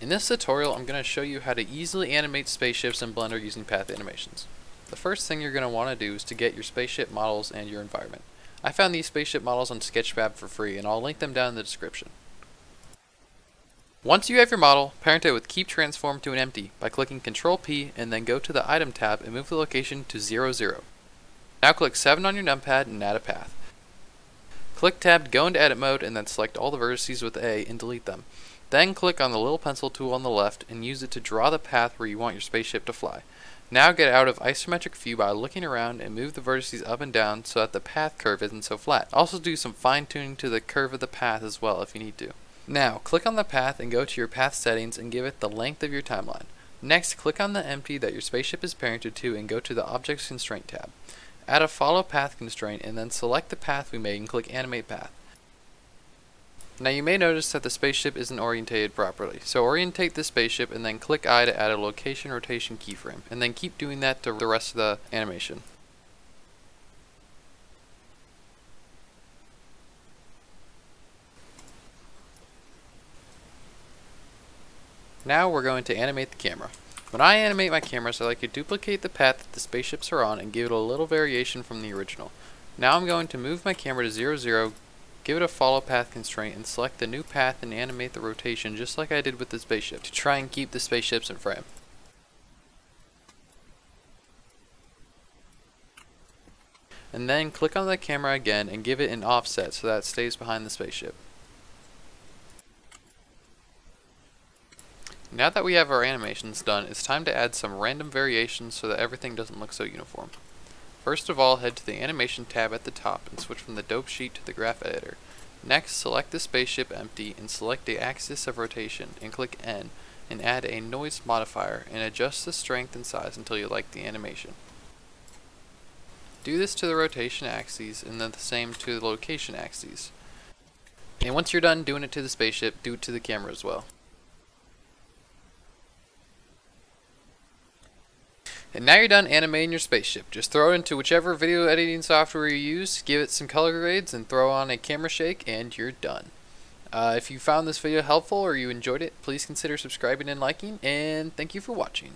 In this tutorial, I'm going to show you how to easily animate spaceships in Blender using path animations. The first thing you're going to want to do is to get your spaceship models and your environment. I found these spaceship models on Sketchfab for free, and I'll link them down in the description. Once you have your model, parent it with Keep Transform to an empty by clicking Ctrl P and then go to the Item tab and move the location to 0, 0. Now click 7 on your numpad and add a path. Click Tab to go into edit mode and then select all the vertices with A and delete them. Then click on the little pencil tool on the left and use it to draw the path where you want your spaceship to fly. Now get out of isometric view by looking around and move the vertices up and down so that the path curve isn't so flat. Also do some fine tuning to the curve of the path as well if you need to. Now click on the path and go to your path settings and give it the length of your timeline. Next click on the empty that your spaceship is parented to and go to the Objects Constraint tab. Add a follow path constraint and then select the path we made and click animate path. Now you may notice that the spaceship isn't orientated properly, so orientate the spaceship and then click I to add a location rotation keyframe, and then keep doing that to the rest of the animation. Now we're going to animate the camera. When I animate my cameras, I like to duplicate the path that the spaceships are on and give it a little variation from the original. Now I'm going to move my camera to 0, 0, Give it a follow path constraint and select the new path and animate the rotation just like I did with the spaceship to try and keep the spaceships in frame. And then click on the camera again and give it an offset so that it stays behind the spaceship. Now that we have our animations done, it's time to add some random variations so that everything doesn't look so uniform. First of all, head to the Animation tab at the top and switch from the Dope Sheet to the Graph Editor. Next, select the spaceship empty and select the axis of rotation and click N and add a noise modifier and adjust the strength and size until you like the animation. Do this to the rotation axes and then the same to the location axes. And once you're done doing it to the spaceship, do it to the camera as well. And now you're done animating your spaceship. Just throw it into whichever video editing software you use, give it some color grades, and throw on a camera shake, and you're done. Uh, if you found this video helpful or you enjoyed it, please consider subscribing and liking, and thank you for watching.